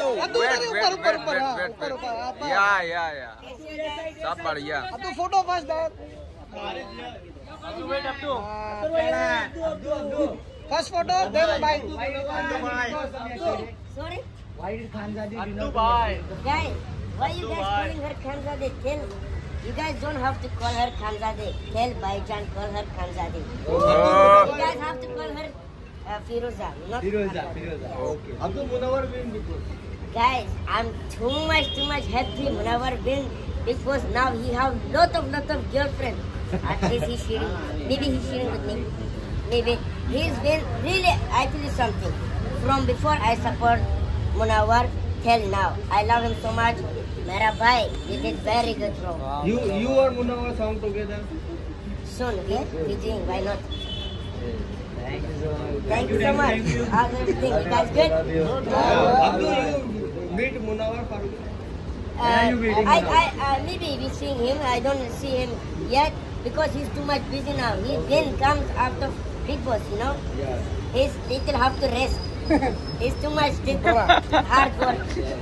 Wait ऊपर wait ऊपर wait ऊपर हाँ, वेट ऊपर हाँ, वेट या या या सब बढ़िया Abdu photo first that first photo then bye Sorry? Why did Khanzadi Abdu bhai. Guys, why you guys calling her Khanzade? Tell, you guys don't have to call her Khanzade. Tell Baijan, call her Khanzade. Oh. You guys have to call her uh, Uh, Firoza, not Firoza. Firoza. Okay. Abdul Munawar win because. Guys, I'm too much, too much happy Munawar win because now he have lot of, lot of girlfriends. At least he's sharing, maybe he's sharing with me. Maybe he's been really, I tell you something. From before I support Munawar till now, I love him so much. Mera bhai, you did very good, bro. You you or Munawar song together. Soon, okay? We're doing, why not? Thank you so much. How's everything? You guys good? Abdul, uh, you meet Munawar Farooq. I, I, uh, maybe we seeing him. I don't see him yet because he's too much busy now. He then comes after Bigg Boss, you know. Yeah. He's little have to rest. he's too much deep work, hard work.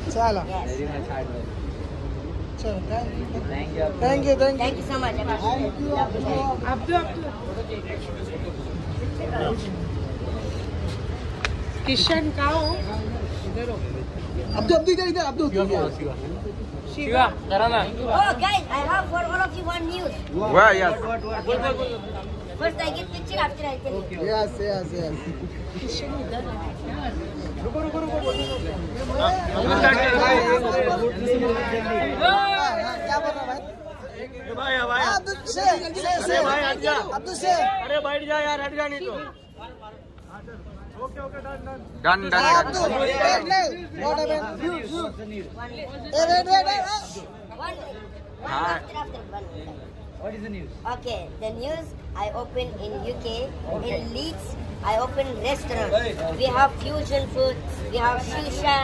Chala. Yes. Very much hard work. Thank you. Thank you. Thank you. Thank you so much. Abdul. Abdu. Kishan का हो इधर हो अब तो अब तो इधर इधर अब तो शिवा कराना oh guys i have for all of you one news wow yes what, what, what, first i get picture after i tell you yes yes yes Kishan इधर रुको रुको रुको क्या बोल रहा है भाई भाई हाँ, अब्दू से से से अरे भाई, हट जा। अब्दू से अरे बैठ जा यार हट जा नहीं तो done done Abdu done wait wait what happened you you One, hey wait wait wait one, one Hi. after after one. What is the news? Okay, the news I opened in UK, in Leeds, I opened restaurant. We have fusion food, we have shisha.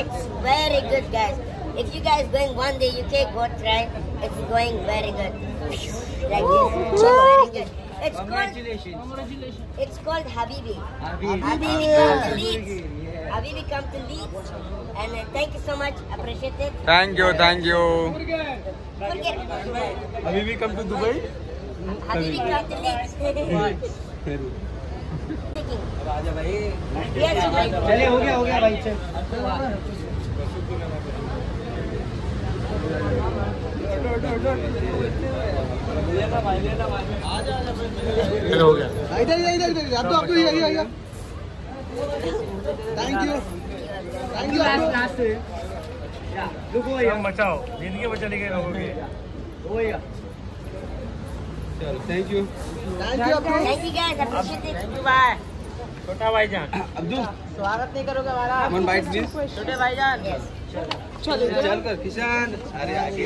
It's very good, guys. If you guys going one day UK, go try. It's going very good. Like this, it's very good. It's called Congratulations. it's called Habibi. Habibi. Habibi come to Leeds. Yeah. Habibi come to Leeds. And uh, thank you so much. Appreciate it. Thank you thank you Forget it. अभी भी come to Dubai Habibi come to Leeds. राजा भाई yes, you might. चलिए हो गया हो गया भाई चल हो गया। इधर इधर इधर इधर इधर इधर इधर thank you thank you Abdu रुको हम बचाओ। ज़िंदगी बचाने के लोगों की। चलो thank you thank you. Bye छोटा भाईजान। अब्दुल स्वागत नहीं करोगे हमारा? बाइट प्लीज़ छोटे भाईजान. चल कर किसान अरे आगे।